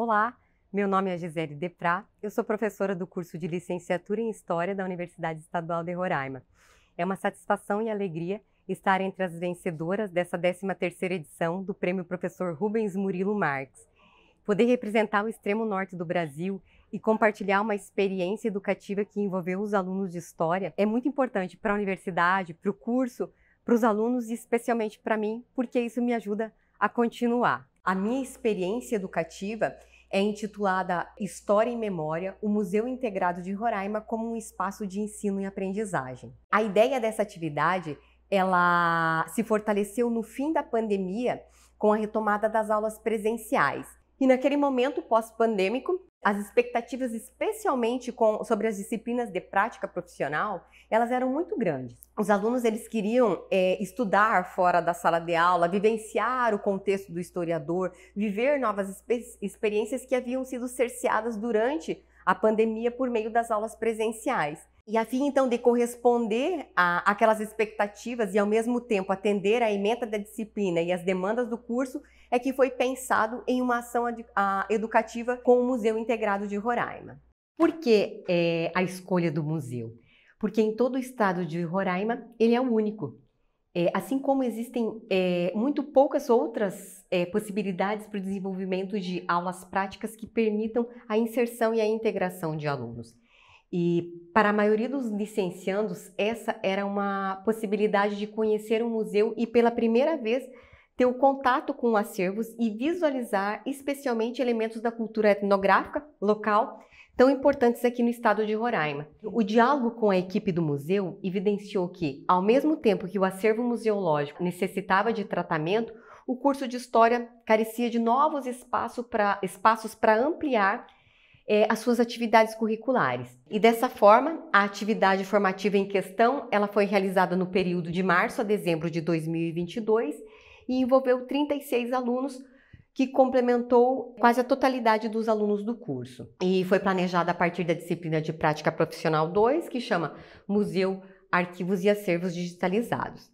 Olá, meu nome é Gisele Deprá, eu sou professora do curso de Licenciatura em História da Universidade Estadual de Roraima. É uma satisfação e alegria estar entre as vencedoras dessa 13ª edição do Prêmio Professor Rubens Murilo Marques. Poder representar o extremo norte do Brasil e compartilhar uma experiência educativa que envolveu os alunos de História é muito importante para a universidade, para o curso, para os alunos e especialmente para mim, porque isso me ajuda a continuar. A minha experiência educativa é intitulada História e Memória, o Museu Integrado de Roraima como um espaço de ensino e aprendizagem. A ideia dessa atividade, ela se fortaleceu no fim da pandemia com a retomada das aulas presenciais. E naquele momento pós-pandêmico, as expectativas, especialmente com, sobre as disciplinas de prática profissional, elas eram muito grandes. Os alunos eles queriam é, estudar fora da sala de aula, vivenciar o contexto do historiador, viver novas experiências que haviam sido cerceadas durante a pandemia por meio das aulas presenciais. E a fim então de corresponder a aquelas expectativas e ao mesmo tempo atender à emenda da disciplina e às demandas do curso, é que foi pensado em uma ação educativa com o Museu Integrado de Roraima. Por que é, a escolha do museu? Porque em todo o estado de Roraima ele é o único. É, assim como existem é, muito poucas outras é, possibilidades para o desenvolvimento de aulas práticas que permitam a inserção e a integração de alunos. E para a maioria dos licenciandos, essa era uma possibilidade de conhecer um museu e pela primeira vez ter o contato com acervos e visualizar especialmente elementos da cultura etnográfica local tão importantes aqui no estado de Roraima. O diálogo com a equipe do museu evidenciou que, ao mesmo tempo que o acervo museológico necessitava de tratamento, o curso de História carecia de novos espaços para ampliar é, as suas atividades curriculares. E dessa forma, a atividade formativa em questão, ela foi realizada no período de março a dezembro de 2022 e envolveu 36 alunos que complementou quase a totalidade dos alunos do curso. E foi planejada a partir da disciplina de Prática Profissional 2, que chama Museu, Arquivos e Acervos Digitalizados.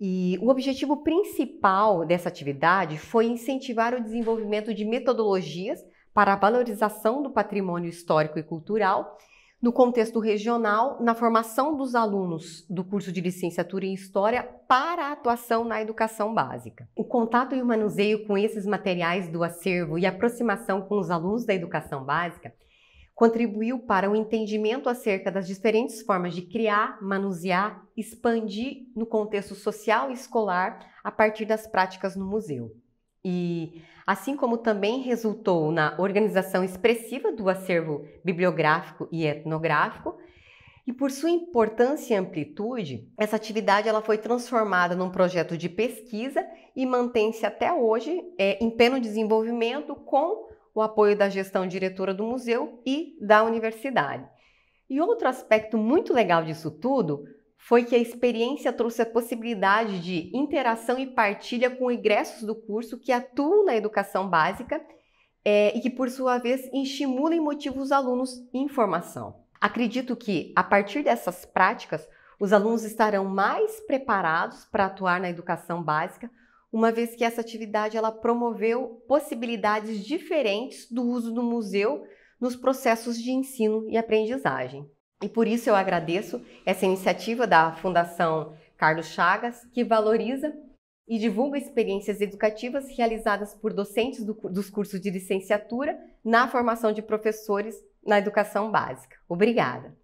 E o objetivo principal dessa atividade foi incentivar o desenvolvimento de metodologias para a valorização do patrimônio histórico e cultural no contexto regional, na formação dos alunos do curso de licenciatura em História para a atuação na educação básica. O contato e o manuseio com esses materiais do acervo e a aproximação com os alunos da educação básica contribuiu para o entendimento acerca das diferentes formas de criar, manusear, expandir no contexto social e escolar a partir das práticas no museu. E assim como também resultou na organização expressiva do acervo bibliográfico e etnográfico, e por sua importância e amplitude, essa atividade ela foi transformada num projeto de pesquisa e mantém-se até hoje é, em pleno desenvolvimento com o apoio da gestão diretora do museu e da universidade. E outro aspecto muito legal disso tudo foi que a experiência trouxe a possibilidade de interação e partilha com ingressos do curso que atuam na educação básica é, e que, por sua vez, estimula e motiva os alunos em formação. Acredito que, a partir dessas práticas, os alunos estarão mais preparados para atuar na educação básica, uma vez que essa atividade ela promoveu possibilidades diferentes do uso do museu nos processos de ensino e aprendizagem. E por isso eu agradeço essa iniciativa da Fundação Carlos Chagas, que valoriza e divulga experiências educativas realizadas por docentes do, dos cursos de licenciatura na formação de professores na educação básica. Obrigada!